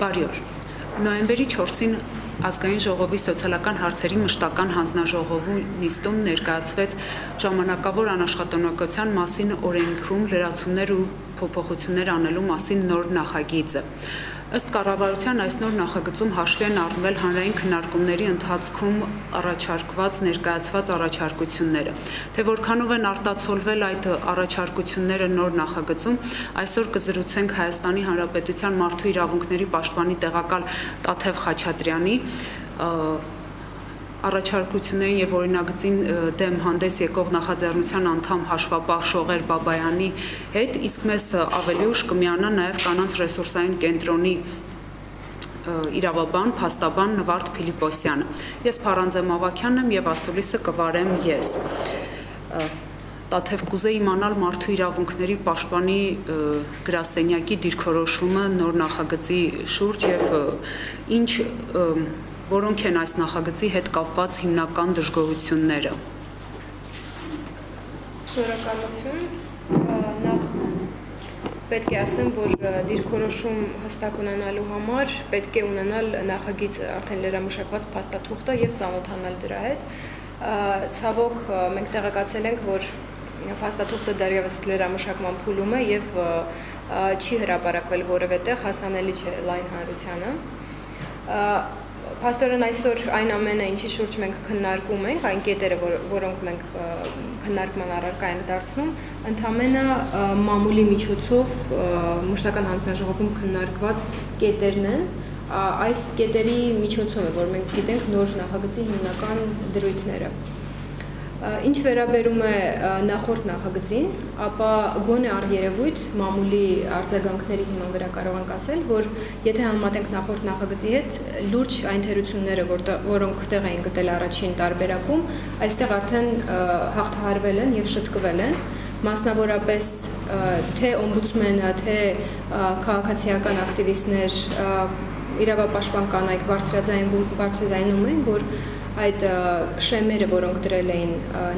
Բարի օր։ Նոյեմբերի 4-ին ազգային ժողովի սոցիալական հարցերի մշտական հանձնաժողովու նիստում ներկայացվեց ժամանակավոր անաշխատունակության մասին օրենքում լրացումներ ու փոփոխություններ անելու մասին նոր նախագիծը։ Ըստ կառավարության այս նոր նախագծում հաշվի են առնվել հանրային քննարկումների ընթացքում առաջարկված ներկայացված առաջարկությունները։ Թե որքանով են արտացոլվել այդ առաջարկությունները նոր նախագծում, այսօր կզրուցենք Հայաստանի Հանրապետության մարդու իրավունքների պաշտպանի տեղակալ Տաթև Խաչատրյանի առաջարկություններին եւ օրինագծին դեմ հանդես եկող նախաձեռնության անդամ հաշվապահ Շողեր Բաբայանի հետ, իսկ մեզ ավելի ուշ կմիանա նաեւ կանանց ռեսուրսային կենտրոնի իրավաբան, փաստաբան Նվարդ Փիլիպոսյանը։ Ես Փարանձե Մավաքյանն եմ եւ ասուլիսը կվարեմ ես։ Տաթև կուզեի իմանալ մարդու իրավունքների պաշտպանի գրասենյակի դիրքորոշումը նոր նախագծի շուրջ եւ ինչ որոնք են այս նախագծի հետ կապված հիմնական դժգոհությունները։ Շնորհակալություն։ Նախ պետք է ասեմ, որ դիրքորոշում հստակ ունենալու համար պետք է ունենալ նախագիծ արդեն լրամշակված փաստաթուղթը եւ ծանոթանալ դրա հետ։ Ցավոք մենք տեղեկացել ենք, որ փաստաթուղթը դեռևս լրամշակման փուլում է եւ չի հրապարակվել որևէ տեղ հասանելի չէ լայն հանրությանը Փաստորեն այսօր այն ամենը, ինչի շուրջ մենք քննարկում ենք, այն կետերը, որ, որոնք մենք քննարկման առարկա ենք դարձնում, ընդհանրապես մամուլի միջոցով մշտական հանձնաժողովում քննարկված կետերն են, այս կետերի միջոցով է, որ մենք գիտենք նոր նախագծի հիմնական դրույթները։ Ինչ վերաբերում է նախորդ նախագծին, ապա գոնե առ երևույթ մամուլի արձագանքների հիման վրա կարող ենք ասել, որ եթե համեմատենք նախորդ նախագծի հետ, լուրջ այն թերությունները, որոնք տեղ էին գտել առաջին տարբերակում, այստեղ արդեն հաղթահարվել են եւ շտկվել են մասնավորապես թե օմբուդսմենը, թե քաղաքացիական ակտիվիստներ, իրավապաշտպան կանայք բարձրաձայնում են, որ այդ շեմերը, որոնք դրել էին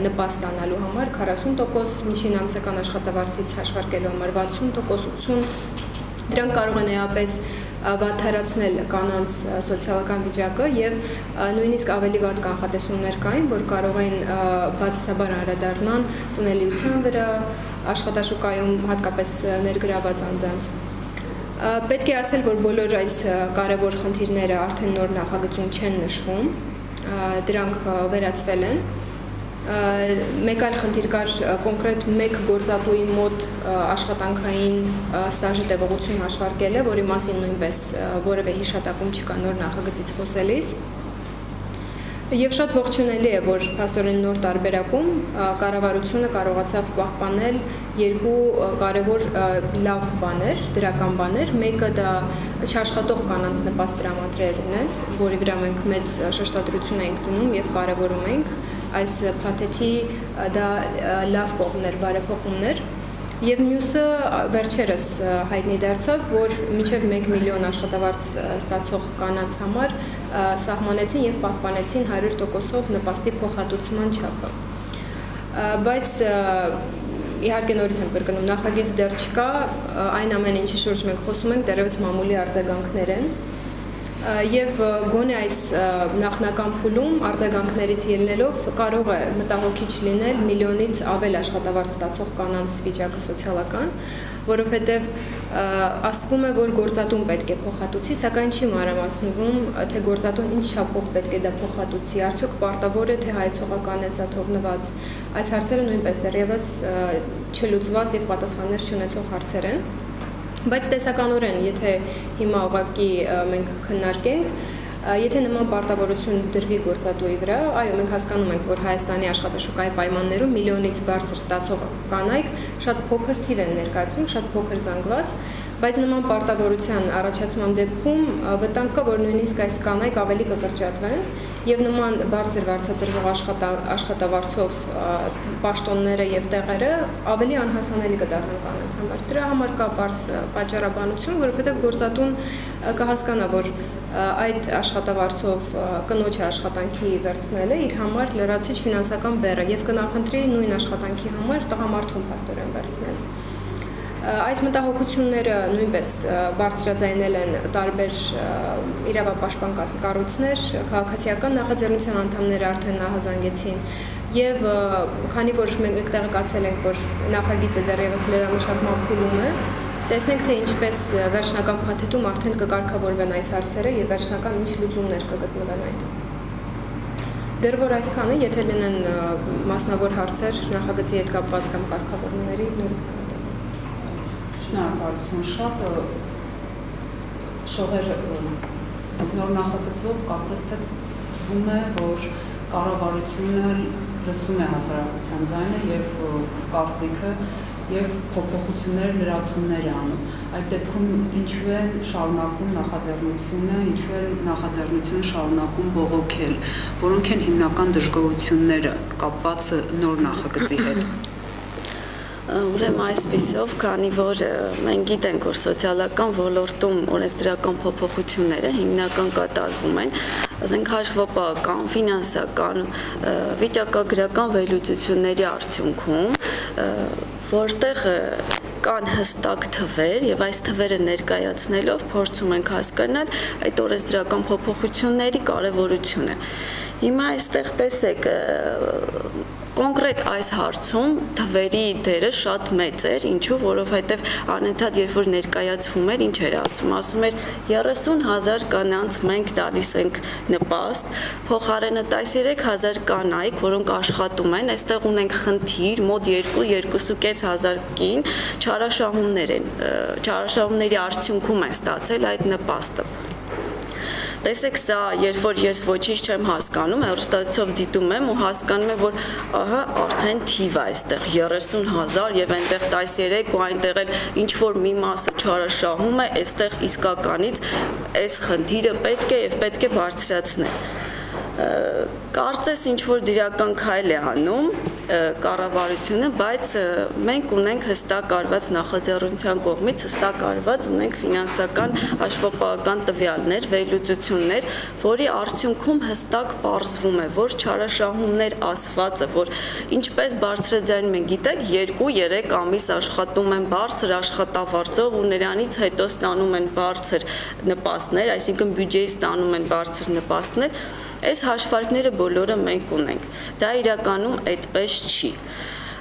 նպաստանալու համար 40% միջին ամսական աշխատավարձից հաշվարկելու համար 60%, 80 դրանք կարող են էապես վատթարացնել կանանց սոցիալական վիճակը եւ նույնիսկ ավելի վատ կանխատեսումներ կային, որ կարող են բացասաբար անդրադառնան ծնելիության վրա, աշխատաշուկայում հատկապես ներգրաված անձանց Պետք է ասել, որ բոլոր այս կարևոր խնդիրները արդեն նոր նախագծում չեն նշվում, դրանք վերացվել են մեկ այլ խնդիր կար կոնկրետ մեկ գործատուի մոտ աշխատանքային ստաժի տևողություն հաշվարկելը, որի մասին նույնպես որևէ հիշատակում չկա նոր նախագծից խոսելիս։ Եվ շատ ողջունելի է, որ փաստորեն նոր տարբերակում կառավարությունը կարողացավ պահպանել երկու կարևոր լավ բաներ, դրական բաներ։ Մեկը դա չաշխատող կանանց նպաստ տրամադրելն է, որի վրա մենք մեծ շեշտադրություն ենք դնում եւ կարևորում ենք այս փաթեթի դա լավ կողմներ, բարեփոխումներ Եվ մյուսը վերջերս հայտնի դարձավ, որ մինչև 1 միլիոն աշխատավարձ ստացող կանանց համար սահմանեցին եւ պահպանեցին 100%-ով նպաստի փոխհատուցման չափը։ Բայց իհարկե նորից եմ կրկնում, նախագիծ դեռ չկա, այն ամեն ինչի շուրջ մենք խոսում ենք, դեռևս մամուլի արձագանքներ են եւ գոնե այս նախնական փուլում արձագանքներից ելնելով կարող է մտահոգիչ լինել միլիոնից ավել աշխատավարձ ստացող կանանց վիճակը սոցիալական, որովհետեւ ասվում է, որ գործատուն պետք է փոխհատուցի, սակայն չի մանրամասնվում, թե գործատուն ինչ չափով պետք է դա փոխհատուցի, արդյոք պարտավոր է թե հայցողական է սա թողնված։ Այս հարցերը նույնպես դեռևս չլուծված եւ պատասխաններ չունեցող հարցեր են բայց տեսականորեն, եթե հիմա ուղակի մենք քննարկենք, Եթե նման պարտավորություն դրվի գործատուի վրա, այո, մենք հասկանում ենք, որ Հայաստանի աշխատաշուկայի պայմաններում միլիոնից բարձր ստացող կանայք շատ փոքր թիվ են ներկայացնում, շատ փոքր զանգված, բայց նման պարտավորության առաջացման դեպքում վտանգ կա, որ նույնիսկ այս կանայք ավելի կկրճատվեն եւ նման բարձր վարձատրվող աշխատա, աշխատավարձով պաշտոնները եւ տեղերը ավելի անհասանելի կդառնան կանանց համար։ Դրա համար կա բարձ պատճառաբանություն, որովհետեւ գործատուն կհասկանա, որ այդ աշխատավարձով կնոջը աշխատանքի վերցնելը իր համար լրացիչ ֆինանսական բեռ է եւ կնախընտրի նույն աշխատանքի համար տղամարդուն փաստորեն վերցնել։ Այս մտահոգությունները նույնպես բարձրաձայնել են տարբեր իրավապաշտպան կառույցներ, քաղաքացիական նախաձեռնության անդամները արդեն նահազանգեցին եւ քանի որ մենք տեղեկացել ենք, որ նախագիծը դեռևս լրամշակման փուլում է, տեսնենք թե ինչպես վերջնական փաթեթում արդեն կկարգավորվեն այս հարցերը եւ վերջնական ինչ լուծումներ կգտնվեն այդ։ Դեռ որ այսքանը, եթե լինեն մասնավոր հարցեր նախագծի հետ կապված կամ կարգավորումների նորից Շնորհակալություն շատ շողեր նոր նախագծով կարծես թե թվում է, որ կառավարությունը լսում է հասարակության ձայնը եւ կարծիքը եւ փոփոխություններ, լրացումներ է անում։ Այդ դեպքում ինչու է շարունակում նախաձեռնությունը, ինչու է նախաձեռնությունը շարունակում բողոքել, որոնք են հիմնական դժգոհությունները կապված նոր նախագծի հետ։ Ուրեմն այսպեսով, քանի որ մենք գիտենք, որ սոցիալական ոլորտում օրենսդրական փոփոխությունները հիմնական կատարվում են, ասենք հաշվապահական, ֆինանսական, վիճակագրական վերլուծությունների արդյունքում, որտեղ կան հստակ թվեր եւ այս թվերը ներկայացնելով փորձում ենք հասկանալ այդ օրենսդրական փոփոխությունների կարեւորությունը։ Հիմա այստեղ տեսեք կոնկրետ այս հարցում թվերի դերը շատ մեծ էր, ինչու, որովհետև անընդհատ երբ որ ներկայացվում էր, ինչ էր ասում, ասում էր 30000 կանանց մենք տալիս ենք նպաստ, փոխարենը 13000 կանայք, որոնք աշխատում են, այստեղ ունենք խնդիր, մոտ 2-2.500 կին չարաշահումներ են, չարաշահումների արդյունքում են ստացել այդ նպաստը։ Տեսեք, սա երբ որ ես ոչինչ չեմ հասկանում, հեռուստացով դիտում եմ ու հասկանում եմ, որ ահա արդեն թիվ է այստեղ 30000 եւ այնտեղ 13 ու այնտեղ էլ ինչ որ մի մասը չարաշահում է, այստեղ իսկականից այս խնդիրը պետք է եւ պետք է բարձրացնել կարծես ինչ որ դիրական քայլ է անում կառավարությունը, բայց մենք ունենք հստակ արված նախաձեռնության կողմից հստակ արված ունենք ֆինանսական հաշվապահական տվյալներ, վերլուծություններ, որի արդյունքում հստակ ողջվում է, որ չարաշահումներ ասվածը, որ ինչպես բարձրաձայնում են, գիտեք, 2-3 ամիս աշխատում են բարձր աշխատավարձով ու նրանից հետո ստանում են բարձր նպաստներ, այսինքն բյուջեից ստանում են բարձր նպաստներ, Այս հաշվարկները բոլորը մենք ունենք։ Դա իրականում այդպես չի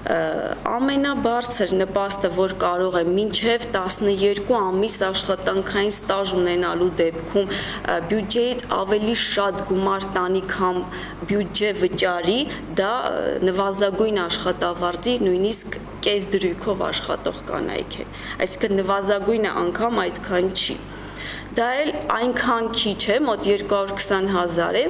ամենաբարձր նպաստը, որ կարող է մինչև 12 ամիս աշխատանքային ստաժ ունենալու դեպքում բյուջեից ավելի շատ գումար տանի կամ բյուջե վճարի, դա նվազագույն աշխատավարձի նույնիսկ կես դրույքով աշխատող կանայք են։ Այսինքն նվազագույնը անգամ այդքան չի։ Դա էլ այնքան քիչ է, մոտ 220 հազար է,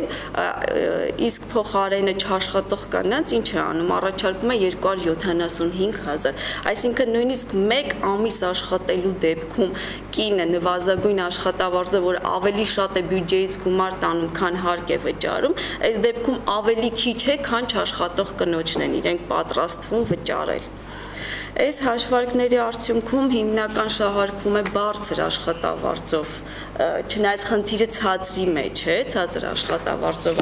իսկ փոխարենը չաշխատող կանանց ինչ է անում, առաջարկում է 275 հազար։ Այսինքն նույնիսկ մեկ ամիս աշխատելու դեպքում կինը նվազագույն աշխատավարձը, որ ավելի շատ է բյուջեից գումար տանում, քան հարկ է վճարում, այս դեպքում ավելի քիչ է, քան չաշխատող կնոջն են իրենք պատրաստվում վճարել։ Այս հաշվարկների արդյունքում հիմնական շահարկվում է բարձր աշխատավարձով չնայած խնդիրը ցածրի մեջ է, ցածր աշխատավարձով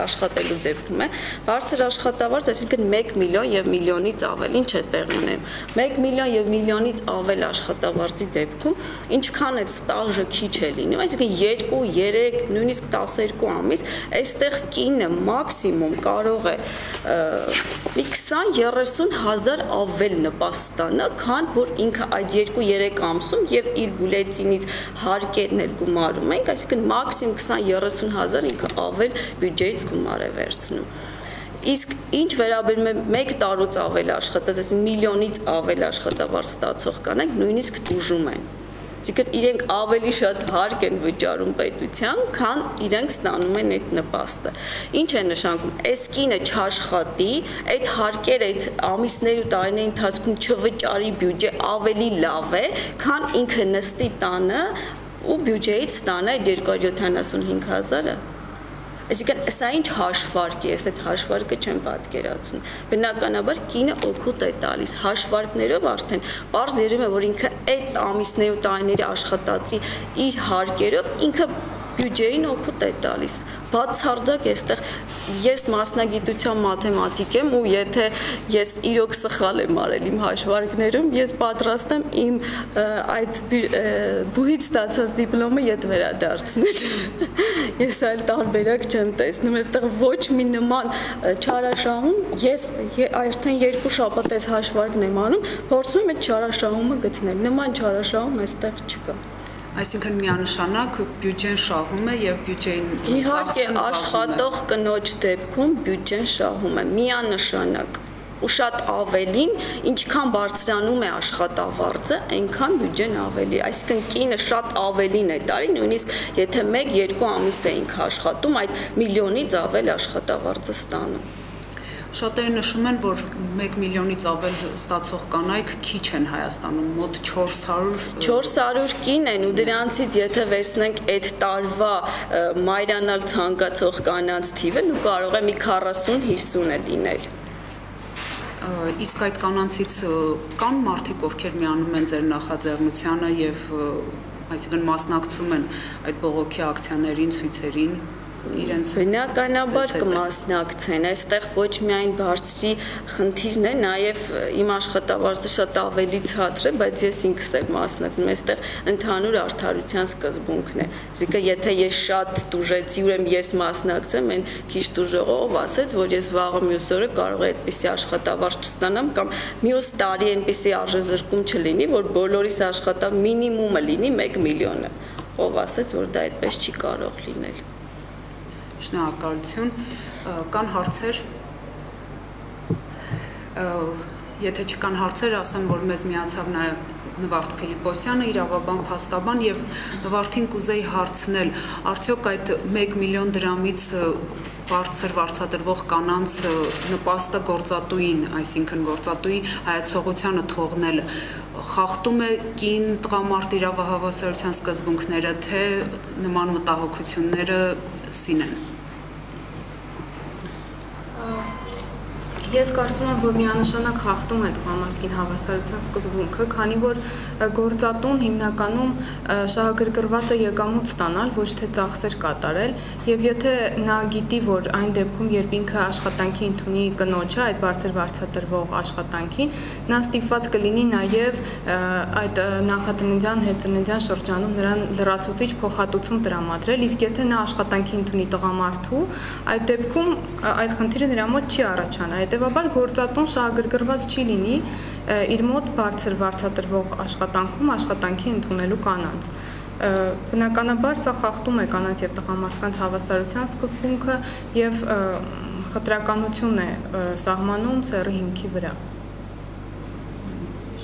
աշխատելու դեպքում է, բարձր աշխատավարձ, այսինքն 1 միլիոն եւ միլիոնից ավել, ինչ է տեղ ունեմ։ 1 միլիոն եւ միլիոնից ավել աշխատավարձի դեպքում ինչքան էլ ստաժը քիչ է լինում, այսինքն 2, 3, նույնիսկ 12 ամիս, այստեղ կինը մաքսիմում կարող է մի 20-30 հազար ավել նպաստանա, քան որ ինքը այդ 2-3 ամսում եւ իր բուլետինից հարկերն էլ գումարում ենք, այսինքն մաքսիմում 20-30 հազար ինքը ավել բյուջեից գումար է վերցնում իսկ ինչ վերաբերում է 1 տարուց ավել աշխատած, այսինքն միլիոնից ավել աշխատավարձ ստացող կանայք նույնիսկ դուժում են Այսինքն իրենք ավելի շատ հարկ են վճարում պետության, քան իրենք ստանում են այդ նպաստը։ Ինչ է նշանակում։ Այս կինը չաշխատի, այդ հարկերը այդ ամիսների ու տարիների ընթացքում չվճարի բյուջե ավելի լավ է, քան ինքը նստի տանը ու բյուջեից ստանա այդ 275 000-ը։ Այսինքն սա ինչ հաշվարկ է, ես այդ հաշվարկը չեմ պատկերացնում։ Բնականաբար կինը օգուտ է տալիս հաշվարկներով արդեն པարզ երևում է, որ ինքը այդ ամիսների ու տարիների աշխատածի իր հարկերով ինքը բյուջեին օգուտ է տալիս։ Բացարձակ այստեղ ես մասնագիտության մաթեմատիկ եմ ու եթե ես իրոք սխալ եմ արել իմ հաշվարկներում, ես պատրաստ եմ իմ այդ բուհից ստացած դիպլոմը ետ վերադարձնել։ Ես այլ տարբերակ չեմ տեսնում, այստեղ ոչ մի նման չարաշահում, ես արդեն երկու շաբաթ այս հաշվարկն եմ անում, փորձում եմ այդ չարաշահումը գտնել։ Նման չարաշահում այստեղ չկա։ Այսինքն միանշանակ բյուջեն շահում է եւ բյուջեին Իհարկե աշխատող կնոջ դեպքում բյուջեն շահում է միանշանակ ու շատ ավելին, ինչքան բարձրանում է աշխատավարձը, այնքան բյուջեն ավելի։ Այսինքն կինը շատ ավելին է տարի, նույնիսկ եթե 1-2 ամիս էինք աշխատում, այդ միլիոնից ավել աշխատավարձը ստանում։ Շատերը նշում են, որ 1 միլիոնից ավել ստացող կանայք քիչ են Հայաստանում, մոտ 400 400 կին են ու դրանցից եթե վերցնենք այդ տարվա մայրանալ ցանկացող կանանց թիվը, ու կարող է մի 40-50 է լինել իսկ այդ կանանցից կան մարդիկ, ովքեր միանում են ձեր նախաձեռնությանը եւ այսինքն մասնակցում են այդ բողոքի ակցիաներին, ցույցերին իրենց բնականաբար կմասնակցեն այստեղ ոչ միայն բարձրի խնդիրն է նաև իմ աշխատավարձը շատ ավելի ցածր է բայց ես ինքս եմ մասնակցում այստեղ ընդհանուր արդարության սկզբունքն է այսինքն եթե ես շատ դուժեցի ուրեմն ես մասնակցեմ այն քիչ դուժողով ասեց որ ես վաղը մյուս օրը կարող է այդպիսի աշխատավարձ չստանամ կամ մյուս տարի այնպիսի արժեզրկում չլինի որ բոլորիս աշխատա մինիմումը լինի 1 միլիոնը ով ասեց որ դա այդպես չի կարող լինել Շնորհակալություն։ Կան հարցեր։ Եթե չկան հարցեր, ասեմ, որ մեզ միացավ նաև Նվարդ Փիլիպոսյանը, իրավաբան փաստաբան եւ Նվարդին կուզեի հարցնել, արդյոք այդ 1 միլիոն դրամից բարձր վարձատրվող կանանց նպաստը գործատուին, այսինքն գործատուի հայացողությանը թողնելը խախտում է կին տղամարդ իրավահավասարության սկզբունքները, թե նման մտահոգությունները սինեն։ Oh. Ես կարծում եմ, որ միանշանակ խախտում է տղամարդկին հավասարության սկզբունքը, քանի որ գործատուն հիմնականում շահագրգռված է եկամուտ ստանալ, ոչ թե ծախսեր կատարել, եւ եթե նա գիտի, որ այն դեպքում, երբ ինքը աշխատանքի ընդունի կնոջը այդ բարձր վարձատրվող աշխատանքին, նա ստիպված կլինի նաեւ այդ նախատնտյան հետծննդյան շրջանում նրան լրացուցիչ փոխհատուցում տրամադրել, իսկ եթե նա աշխատանքի ընդունի տղամարդու, այդ դեպքում այդ խնդիրը նրա մոտ չի առաջանա։ Այդ Հետևաբար գործատուն շահագրգռված չի լինի իր մոտ բարձր վարձատրվող աշխատանքում աշխատանքի ընդունելու կանանց բնականաբար սա խախտում է կանանց եւ տղամարդկանց հավասարության սկզբունքը եւ խտրականություն է սահմանում սեռի հիմքի վրա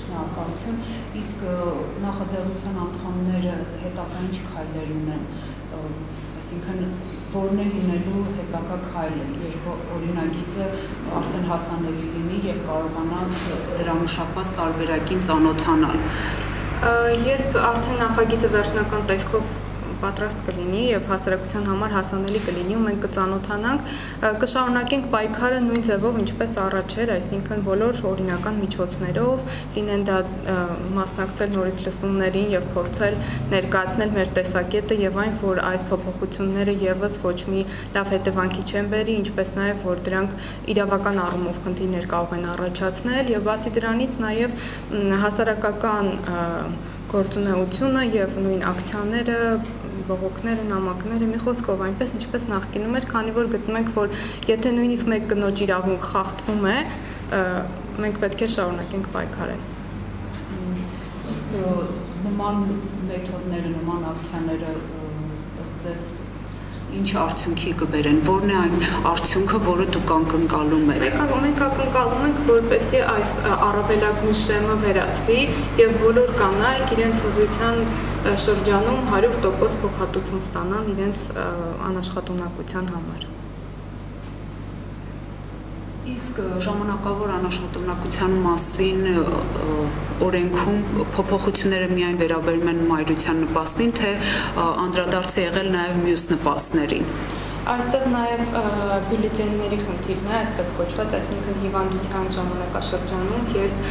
շնորհակալություն իսկ նախաձեռնության անդամները հետագային քայլեր ունեն այսինքն որն է լինելու հետակա քայլը, երբ օրինագիծը արդեն հասանելի լինի եւ կարողանա դրա մշակված տարբերակին ծանոթանալ։ Երբ արդեն նախագիծը վերջնական տեսքով պատրաստ կլինի եւ հասարակության համար հասանելի կլինի ու մենք կծանոթանանք, կշարունակենք պայքարը նույն ձևով, ինչպես առաջ էր, այսինքն բոլոր օրինական միջոցներով, լինեն դա մասնակցել նորից լսումներին եւ փորձել ներկայացնել մեր տեսակետը եւ այն, որ այս փոփոխությունները եւս ոչ մի լավ հետևանքի չեն բերի, ինչպես նաեւ որ դրանք իրավական առումով խնդիրներ կարող են առաջացնել եւ բացի դրանից նաեւ հասարակական գործունեությունը եւ նույն ակցիաները բողոքները, նամակները, մի խոսքով այնպես ինչպես նախկինում էր, քանի որ գտնում ենք, որ եթե նույնիսկ մեկ կնոջ իրավունք խախտվում է, մենք պետք է շարունակենք պայքարել։ Իսկ նման մեթոդները, նման ակցիաները ըստ ձեզ ինչ արդյունքի կբերեն, որն է այն արդյունքը, որը դուք անկնկալում եք։ Մենք մենք ակնկալում ենք, որպեսզի այս առավելագույն շեմը վերացվի եւ բոլոր կանայք իրենց ուղղության շրջանում 100% փոխհատուցում ստանան իրենց անաշխատունակության համար իսկ ժամանակավոր անաշխատունակության մասին օրենքում փոփոխությունները միայն վերաբերում են մայրության նպաստին, թե անդրադարձ է եղել նաև մյուս նպաստներին։ Այստեղ նաև բյուլետենների խնդիրն է, այսպես կոչված, այսինքն հիվանդության ժամանակաշրջանում, երբ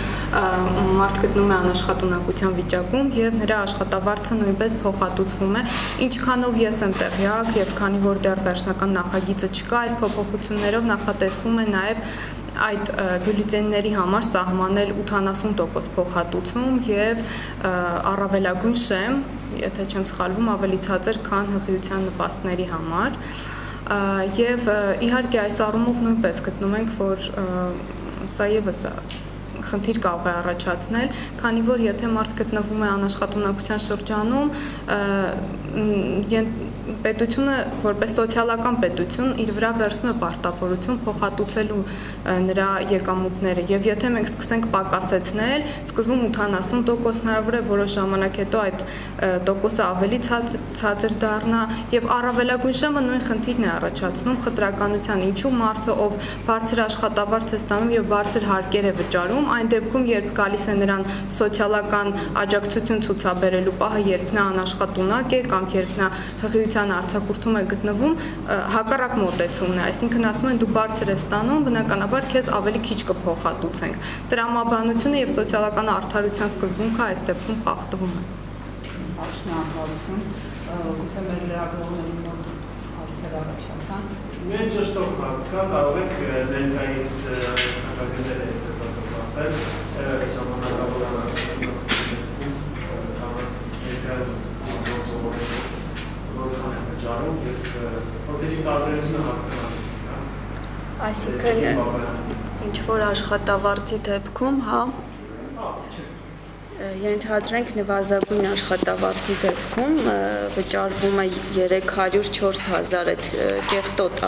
մարդ գտնում է անաշխատունակության վիճակում եւ նրա աշխատավարձը նույնպես փոխհատուցվում է, ինչքանով ես եմ տեղյակ եւ քանի որ դեռ վերջնական նախագիծը չկա, այս փոփոխություններով նախատեսվում է նաև այդ բյուլետենների համար սահմանել 80% փոխհատուցում եւ առավելագույն շեմ, եթե չեմ սխալվում, ավելի ցածր, քան հղիության նպաստների համար եւ իհարկե այս առումով նույնպես գտնում ենք, որ սա եւս խնդիր կարող է առաջացնել, քանի որ եթե մարդ գտնվում է անաշխատունակության շրջանում, պետությունը որպես սոցիալական պետություն իր վրա վերցնում է պարտավորություն փոխհատուցելու նրա եկամուտները եւ եթե մենք սկսենք պակասեցնել, սկզբում 80% հնարավոր է որոշ ժամանակ հետո այդ տոկոսը ավելի ցածր դառնա եւ առավելագույն շեմը նույն խնդիրն է առաջացնում խտրականության ինչու մարդը ով բարձր աշխատավարձ է ստանում եւ բարձր հարկեր է վճարում այն դեպքում երբ գալիս է նրան սոցիալական աջակցություն ցուցաբերելու պահը երբ նա անաշխատունակ է կամ երբ նա հղիության արձակուրդում է գտնվում, հակառակ մոտեցումն է, այսինքն ասում են դու բարձր ես ստանում, բնականաբար քեզ ավելի քիչ կփոխհատուցենք։ Տրամաբանությունը եւ սոցիալական արդարության սկզբունքը այս դեպքում խախտվում է։ Շնորհակալություն։ Գուցե մեր լրագրողների մոտ հարցեր առաջացան։ Մենք ճշտով հարց կա, կարող եք ներկայիս սակագները այսպես ասած ասել, ժամանակավոր առաջարկում կանանց ներկայումս որքան վճարում եւ որտեսի տարբերությունը հասկանալի է։ Այսինքն ինչ որ աշխատավարձի դեպքում, հա, Ենթադրենք նվազագույն աշխատավարձի դեպքում վճարվում է 300-4000 այդ կեղտոտ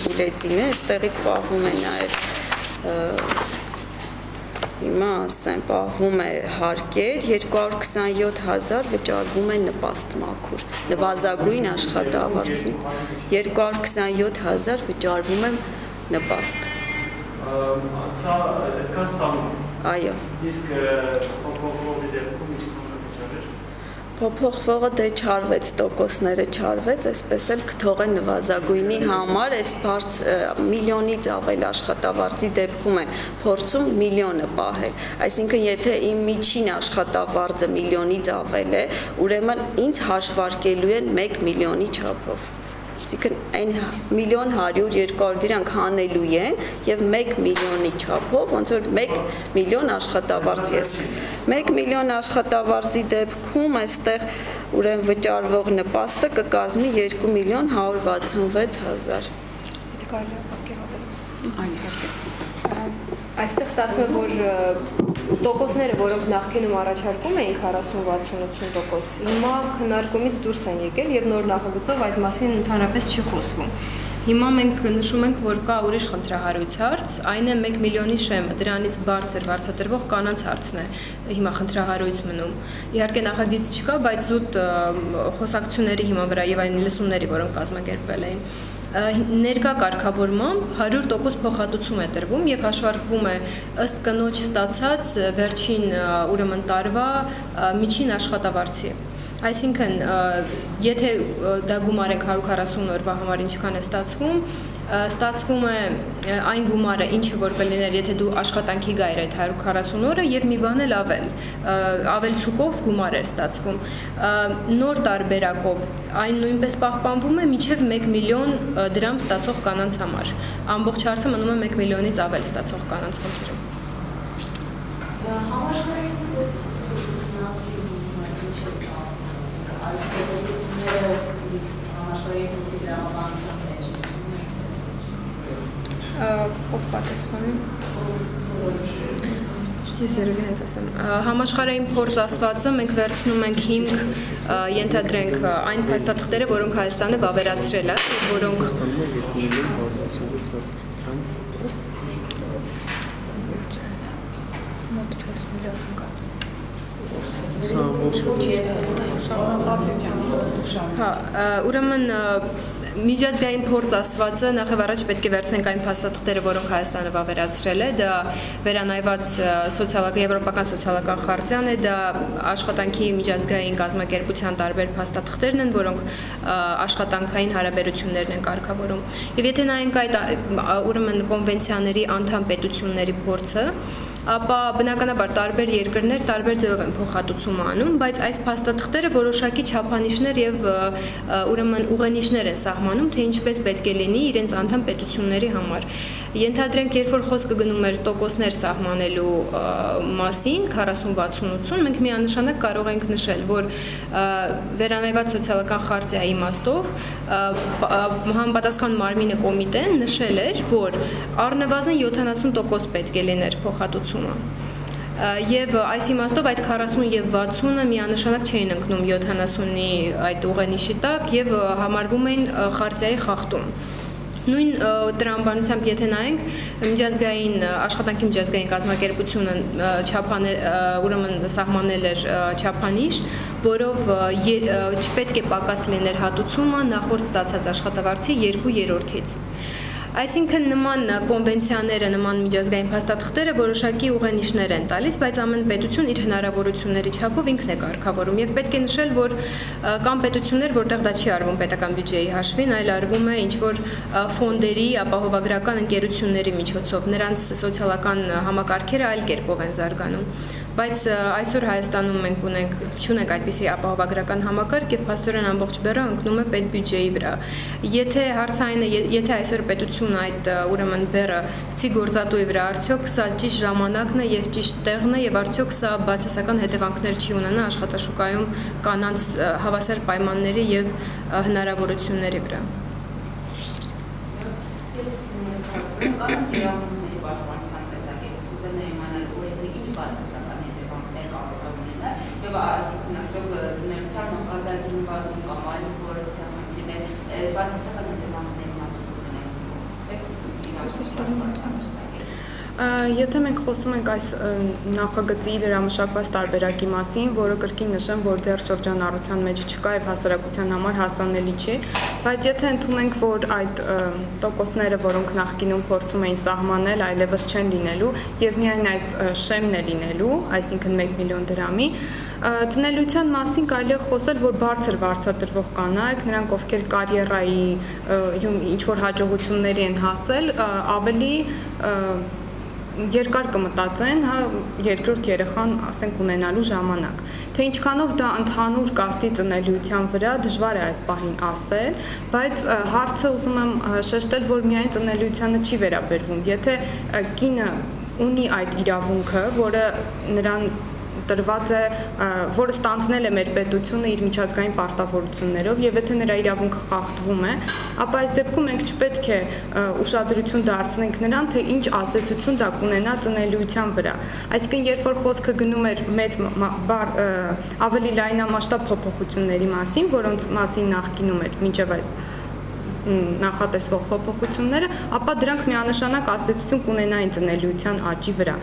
բուլետինը, այստեղից պահվում է նաև հիմա ասեմ, պահվում է հարկեր, 227000 վճարվում է նպաստ մաքուր, նվազագույն աշխատավարձի, 227000 վճարվում է նպաստ։ Սա այդքան ստանում։ Այո։ Իսկ ինչ Փոփոխվողը դե չարվեց, տոկոսները չարվեց, այսպես էլ կթողեն նվազագույնի համար, այս բարձր միլիոնից ավել աշխատավարձի դեպքում են փորձում միլիոնը պահել։ Այսինքն, եթե իմ միջին աշխատավարձը միլիոնից ավել է, ուրեմն ինձ հաշվարկելու են 1 միլիոնի չափով այսինքն այն միլիոն 100 200 դրանք հանելու են եւ 1 միլիոնի չափով ոնց որ 1 միլիոն աշխատավարձ ես 1 միլիոն աշխատավարձի դեպքում այստեղ ուրեմն վճարվող նպաստը կկազմի 2 միլիոն 166 հազար Եթե կարելի է պատկերացնել։ Այն իհարկե։ Այստեղ ստացվում է, որ տոկոսները, որոնք նախկինում առաջարկում էինք 40-60-80%, հիմա քննարկումից դուրս են եկել եւ նոր նախագծով այդ մասին ընդհանրապես չի խոսվում։ Հիմա մենք նշում ենք, որ կա ուրիշ խնդրահարույց հարց, այն է 1 միլիոնի շեմը, դրանից բարձր վարձատրվող կանանց հարցն է հիմա խնդրահարույց մնում։ Իհարկե նախագիծ չկա, բայց զուտ խոսակցությունների հիմա վրա եւ այն լսումների, որոնք կազմակերպվել էին, ներկա կարգավորմամբ 100% փոխհատուցում է տրվում եւ հաշվարկվում է ըստ կնոջ ստացած վերջին ուրեմն տարվա միջին աշխատավարձի։ Այսինքն, եթե դա գումարենք 140 օրվա համար ինչքան է ստացվում, ստացվում է այն գումարը, ինչը որ կլիներ, եթե դու աշխատանքի գայր այդ 140 օրը եւ մի բան էլ ավել, ավել ցուկով գումար էր ստացվում։ Նոր տարբերակով այն նույնպես պահպանվում է միջև 1 միլիոն դրամ ստացող կանանց համար։ Ամբողջ հարցը մնում է 1 միլիոնից ավել ստացող կանանց խնդիրը։ Համաշխարհային փոխությունասի ինչ է ասում, այս ով պատասխանի Ես երևի հենց ասեմ, համաշխարհային փորձ ասվածը մենք վերցնում ենք հիմք, ենթադրենք այն փաստաթղթերը, որոնք Հայաստանը վավերացրել է, որոնք մոտ 4 միլիոն կապս։ Հա, ուրեմն Միջազգային փորձ ասվածը նախ եւ առաջ պետք է վերցնենք այն փաստաթղթերը, որոնք Հայաստանը վավերացրել է, դա վերանայված սոցիալական եվրոպական սոցիալական խարտիան է, դա աշխատանքի միջազգային կազմակերպության տարբեր փաստաթղթերն են, որոնք աշխատանքային հարաբերություններն են կարգավորում։ Եվ եթե նայենք այդ ուրեմն կոնվենցիաների անդամ պետությունների փորձը, ապա բնականաբար տարբեր երկրներ տարբեր ձևով են փոխհատուցում անում, բայց այս փաստաթղթերը որոշակի չափանիշներ եւ ուրեմն ուղենիշներ են սահմանում, թե ինչպես պետք է լինի իրենց անդամ պետությունների համար։ Ենթադրենք, երբ որ խոսքը գնում էր տոկոսներ սահմանելու մասին 40-60-80, մենք միանշանակ կարող ենք նշել, որ վերանայված սոցիալական խարտիայի իմաստով համապատասխան մարմինը կոմիտեն նշել էր, որ առնվազն 70% պետք է լիներ փոխհատուցումը եւ այս իմաստով այդ 40 եւ 60-ը միանշանակ չէին ընկնում 70-ի այդ ուղենիշի տակ եւ համարվում էին խարտիայի խախտում նույն տրամաբանությամբ եթե նայենք միջազգային աշխատանքի միջազգային կազմակերպությունը չափանել ուրեմն սահմանել էր չափանիշ, որով չպետք է պակաս լիներ հատուցումը նախորդ ստացած աշխատավարձի 2/3-ից։ Այսինքն նման կոնվենցիաները, նման միջազգային փաստաթղթերը որոշակի ուղենիշներ են տալիս, բայց ամեն պետություն իր հնարավորությունների չափով ինքն է կարգավորում եւ պետք է նշել, որ կան պետություններ, որտեղ դա չի արվում պետական բյուջեի հաշվին, այլ արվում է ինչ որ ֆոնդերի, ապահովագրական ընկերությունների միջոցով։ Նրանց սոցիալական համակարգերը այլ կերպով են զարգանում բայց այսօր Հայաստանում մենք ունենք ճունենք այդպիսի ապահովագրական համակարգ եւ փաստորեն ամբողջ բեռը ընկնում է պետ բյուջեի վրա։ Եթե հարցային է, եթե այսօր պետությունը այդ ուրեմն բեռը ցի գործատուի վրա արդյոք սա ճիշտ ժամանակն է եւ ճիշտ տեղն է եւ արդյոք սա բացասական հետևանքներ չի ունենա աշխատաշուկայում կանանց հավասար պայմանների եւ հնարավորությունների վրա։ Ես կարծում եմ կանանց իրավունքների պաշտպանության տեսակետից ուզում եմ իմանալ, որ եթե ինչ բացասական հետևանքներ կարող է ունենալ, եւ այսինքն արդյոք ծնելիության մակարդակի նվազում կամ այլ խորհրդության խնդիրներ բացասական հետևանքների մասին իրավունքների Եթե մենք խոսում ենք այս նախագծի լրամշակված տարբերակի մասին, որը կրկին նշեմ, որ դեռ շրջանառության մեջ չկա եւ հասարակության համար հասանելի չի, բայց եթե ընդունենք, որ այդ տոկոսները, որոնք նախկինում փորձում էին սահմանել, այլևս չեն լինելու եւ միայն այս շեմն է լինելու, այսինքն 1 միլիոն դրամի, Տնելության մասին կարելի է խոսել, որ բարձր վարձատրվող կանայք, նրանք ովքեր կարիերայի ինչ որ հաջողությունների են հասել, ավելի երկար կմտածեն, հա, երկրորդ երեխան, ասենք, ունենալու ժամանակ։ Թե ինչքանով դա ընդհանուր կաստի ծնելիության վրա դժվար է այս պահին ասել, բայց հարցը ուզում եմ շեշտել, որ միայն ծնելիությանը չի վերաբերվում։ Եթե կինը ունի այդ իրավունքը, որը նրան տրված է, որը ստանձնել է մեր պետությունը իր միջազգային պարտավորություններով եւ եթե նրա իրավունքը խախտվում է, ապա այս դեպքում մենք չպետք է ուշադրություն դարձնենք նրան, թե ինչ ազդեցություն դա կունենա ծնելիության վրա։ Այսինքն, երբ որ խոսքը գնում էր մեծ բար, ավելի լայնամասշտաբ փոփոխությունների մասին, որոնց մասին նախկինում էր մինչև այս նախատեսվող փոփոխությունները, ապա դրանք միանշանակ ազդեցություն կունենային ծնելիության աճի վրա։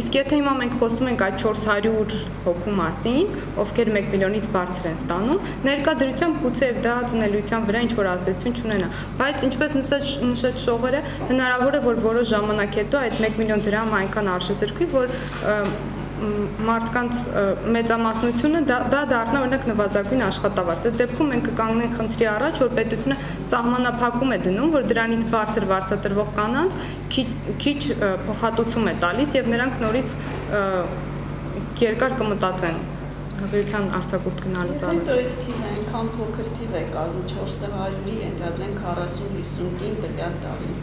Իսկ եթե հիմա մենք խոսում ենք այդ 400 հոգու մասին, ովքեր 1 միլիոնից բարձր են ստանում, ներկա դրությամբ գուցեև դա ծնելիության վրա ինչ որ ազդեցություն չունենա, բայց ինչպես նշեց նշեց շողերը, հնարավոր է որ որոշ ժամանակ հետո այդ 1 միլիոն դրամ այնքան արժեզրկվի, որ մարդկանց մեծամասնությունը դա, դա դառնա օրինակ նվազագույն աշխատավարձ։ Այդ դեպքում մենք կկանգնենք խնդրի առաջ, որ պետությունը սահմանափակում է դնում, որ դրանից բարձր վարձատրվող կանանց քիչ, փոխհատուցում է տալիս եւ նրանք նորից երկար կմտածեն հղիության արձակուրդ գնալուց առաջ։ Հետո այդ թիվը այնքան փոքր թիվ է կազմ 400-ի, ընդհանրենք 40-50 կին տվյալ տարի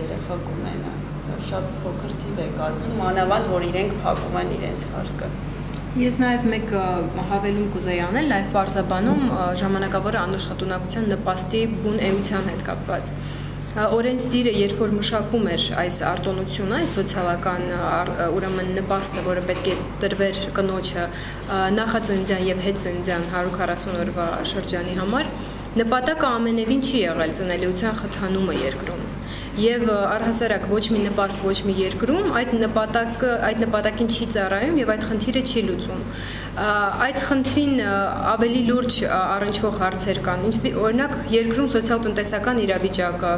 երեխա կունենա շատ փոքր թիվ է կազմում, մանավանդ որ իրենք փակում են իրենց հարկը։ Ես նաև մեկ հավելում կուզեի անել, նաև բարձաբանում ժամանակավոր անաշխատունակության նպաստի բուն էության հետ կապված։ Օրենսդիրը, երբ որ մշակում էր այս արտոնությունը, այս սոցիալական ուրեմն նպաստը, որը պետք է տրվեր կնոջը նախածննդյան եւ հետծննդյան 140 օրվա շրջանի համար, նպատակը ամենևին չի եղել ծնելիության խթանումը երկրում եւ առհասարակ ոչ մի նպաստ ոչ մի երկրում այդ նպատակը այդ նպատակին չի ծառայում եւ այդ խնդիրը չի լուծում այդ խնդրին ավելի լուրջ առնչվող հարցեր կան։ Ինչ օրինակ երկրում սոցիալ-տնտեսական իրավիճակը,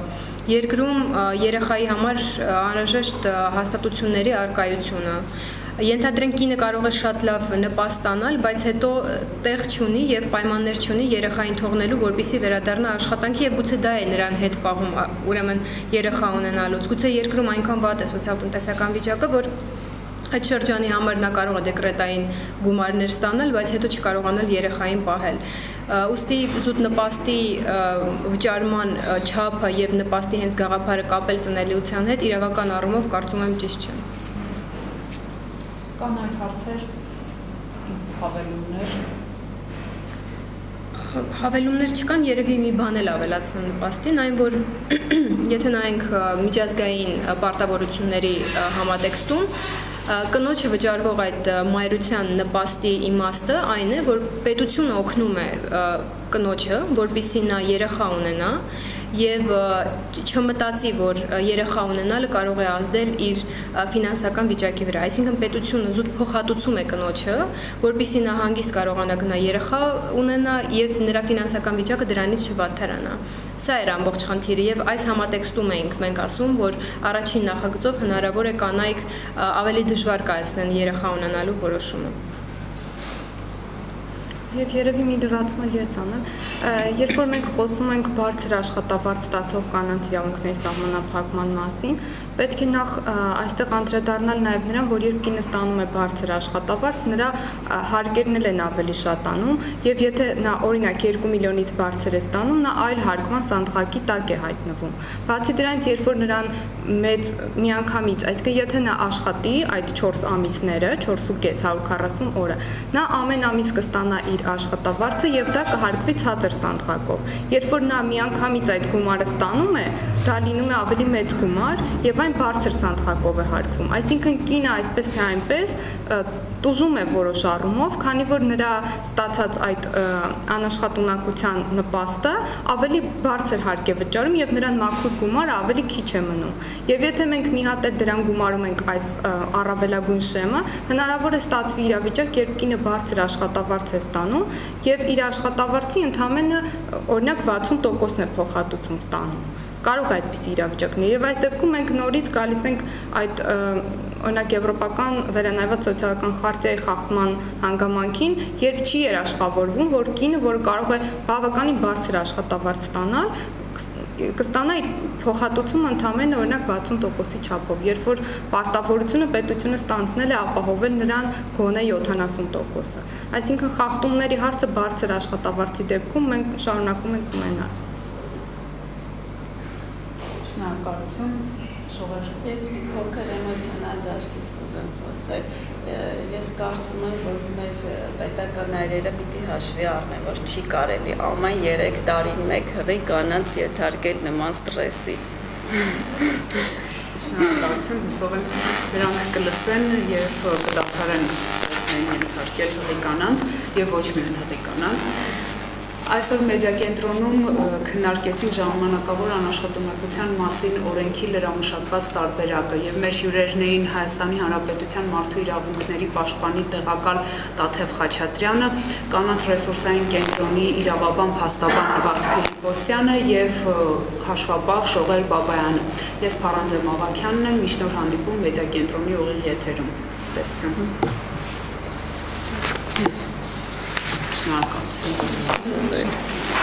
երկրում երեխայի համար անհրաժեշտ հաստատությունների արկայությունը, Ենթադրենք կինը կարող է շատ լավ նպաստանալ, բայց հետո տեղ չունի եւ պայմաններ չունի երեխային թողնելու, որպիսի վերադառնա աշխատանքի եւ գուցե դա է նրան հետ պահում, ուրեմն երեխա ունենալուց։ Գուցե երկրում այնքան վատ է սոցիալ-տնտեսական վիճակը, որ այդ շրջանի համար նա կարող է դեկրետային գումարներ ստանալ, բայց հետո չկարողանալ երեխային պահել։ Ոստի զուտ նպաստի վճարման չափը եւ նպաստի հենց գաղափարը կապել ծնելիության հետ իրավական առումով կարծում եմ ճիշտ չէ։ Կան այլ հարցեր, իսկ հավելումներ հավելումներ չկան, երևի մի բան էլ ավելացնեմ նպաստին, այն որ եթե նայենք միջազգային պարտավորությունների համատեքստում, կնոջը վճարվող այդ մայրության նպաստի իմաստը այն է, որ պետությունը օգնում է կնոջը, որպիսի նա երեխա ունենա եւ չմտածի, որ երեխա ունենալը կարող է ազդել իր ֆինանսական վիճակի վրա։ Այսինքն պետությունը զուտ փոխհատուցում է կնոջը, որpիսի նա հանգիստ կարողանա գնա երեխա ունենա եւ նրա ֆինանսական վիճակը դրանից չվատթարանա։ Սա էր ամբողջ խնդիրը եւ այս համատեքստում էինք մենք ասում, որ առաջին նախագծով հնարավոր է կանայք ավելի դժվար կայացնեն երեխա ունենալու որոշումը։ Եվ երևի մի լրացում ես անեմ, երբ որ մենք խոսում ենք բարձր աշխատավարձ ստացող կանանց իրավունքների սահմանափակման մասին, պետք է նախ այստեղ անդրադառնալ նաև նրան, որ երբ կինը ստանում է բարձր աշխատավարձ, նրա հարկերն էլ են ավելի շատանում, եւ եթե նա օրինակ 2 միլիոնից բարձր է ստանում, նա այլ հարկման սանդղակի տակ է հայտնվում։ Բացի դրանից, երբ որ նրան մեծ միանգամից, այսինքն եթե նա աշխատի այդ 4 ամիսները, 4.5 140 օրը, նա ամեն ամիս կստանա իր աշխատավարձը եւ դա կհարկվի ցածր սանդղակով։ Երբ որ նա միանգամից այդ գումարը ստանում է, դա լինում է ավելի մեծ գումար եւ այն բարձր սանդղակով է հարկվում։ Այսինքն կինը այսպես թե այնպես տուժում է որոշ առումով, քանի որ նրա ստացած այդ անաշխատունակության նպաստը ավելի բարձր հարկ է վճարում եւ նրան մաքուր գումարը ավելի քիչ է մնում։ Եվ եթե մենք մի հատ էլ դրան գումարում ենք այս առավելագույն շեմը, հնարավոր է ստացվի իրավիճակ, երբ կինը բարձր աշխատավարձ է ստանում եւ իր աշխատավարձի ընդամենը օրինակ 60%-ն է փոխհատուցում ստանում կարող է այդպիսի իրավիճակներ եւ այս դեպքում մենք նորից գալիս ենք այդ օրինակ եվրոպական վերանայված սոցիալական խարտիայի խախտման հանգամանքին, երբ չի երաշխավորվում, որ կինը, որը կարող է բավականին բարձր աշխատավարձ ստանալ, կստանա փոխհատուցում ընդամենը օրինակ 60%-ի չափով, երբ որ պարտավորությունը պետությունը ստանցնել է ապահովել նրան գոնե 70%-ը։ Այսինքն խախտումների հարցը բարձր աշխատավարձի դեպքում մենք շարունակում ենք ունենալ։ Շնորհակալություն Շողեր։ Ես մի փոքր էմոցիոնալ դաշտից կուզեմ խոսել։ Ես կարծում եմ, որ մեր պետական այրերը պիտի հաշվի առնեն, որ չի կարելի ամեն 3 տարին մեկ հղի կանանց եթարկել նման ստրեսի։ Շնորհակալություն, հուսով եմ նրանք կլսեն եւ կդադարեն ստրեսներին ենթարկել հղի կանանց եւ ոչ միայն հղի կանանց։ Այսօր մեդիա կենտրոնում քննարկեցինք ժամանակավոր անաշխատունակության մասին օրենքի լրամշակված տարբերակը եւ մեր հյուրերն էին Հայաստանի Հանրապետության մարդու իրավունքների պաշտպանի տեղակալ Տաթև Խաչատրյանը, կանանց ռեսուրսային կենտրոնի իրավաբան փաստաբան Նվարդ Փիլիպոսյանը եւ հաշվապահ Շողեր Բաբայանը։ Ես Փարանձե Մավաքյանն եմ, միշտ հանդիպում մեդիա կենտրոնի ուղիղ եթերում։ しくなるかもしれない。